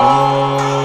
Música